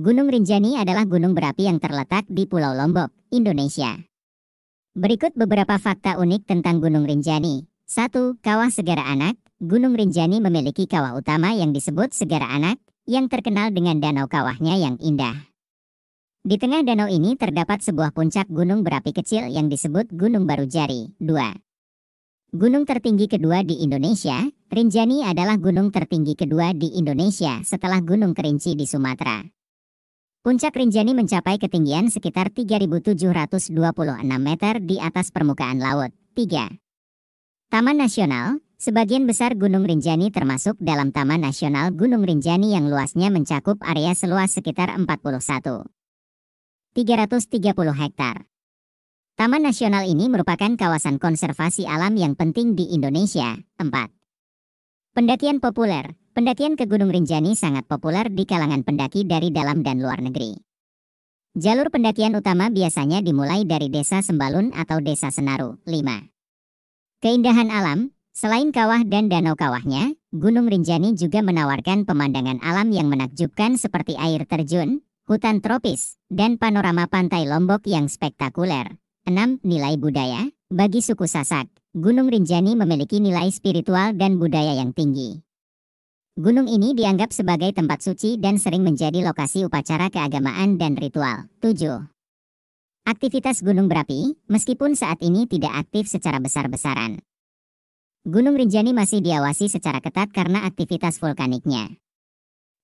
Gunung Rinjani adalah gunung berapi yang terletak di Pulau Lombok, Indonesia. Berikut beberapa fakta unik tentang Gunung Rinjani. 1. Kawah Segara Anak Gunung Rinjani memiliki kawah utama yang disebut Segara Anak, yang terkenal dengan danau kawahnya yang indah. Di tengah danau ini terdapat sebuah puncak gunung berapi kecil yang disebut Gunung Barujari. 2. Gunung tertinggi kedua di Indonesia, Rinjani adalah gunung tertinggi kedua di Indonesia setelah Gunung Kerinci di Sumatera. Puncak Rinjani mencapai ketinggian sekitar 3.726 meter di atas permukaan laut. 3. Taman Nasional, sebagian besar Gunung Rinjani termasuk dalam Taman Nasional Gunung Rinjani yang luasnya mencakup area seluas sekitar 41. 330 hektar. Taman Nasional ini merupakan kawasan konservasi alam yang penting di Indonesia. 4. Pendakian populer, Pendakian ke Gunung Rinjani sangat populer di kalangan pendaki dari dalam dan luar negeri. Jalur pendakian utama biasanya dimulai dari Desa Sembalun atau Desa Senaru. 5. Keindahan alam, selain kawah dan danau kawahnya, Gunung Rinjani juga menawarkan pemandangan alam yang menakjubkan seperti air terjun, hutan tropis, dan panorama pantai Lombok yang spektakuler. 6. Nilai budaya, bagi suku Sasak, Gunung Rinjani memiliki nilai spiritual dan budaya yang tinggi. Gunung ini dianggap sebagai tempat suci dan sering menjadi lokasi upacara keagamaan dan ritual. 7. Aktivitas gunung berapi, meskipun saat ini tidak aktif secara besar-besaran. Gunung Rinjani masih diawasi secara ketat karena aktivitas vulkaniknya.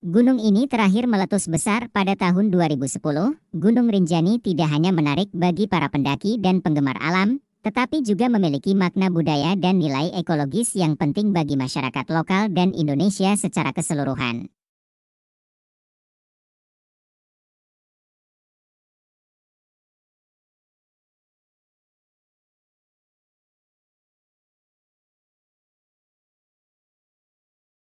Gunung ini terakhir meletus besar pada tahun 2010. Gunung Rinjani tidak hanya menarik bagi para pendaki dan penggemar alam, tetapi juga memiliki makna budaya dan nilai ekologis yang penting bagi masyarakat lokal dan Indonesia secara keseluruhan.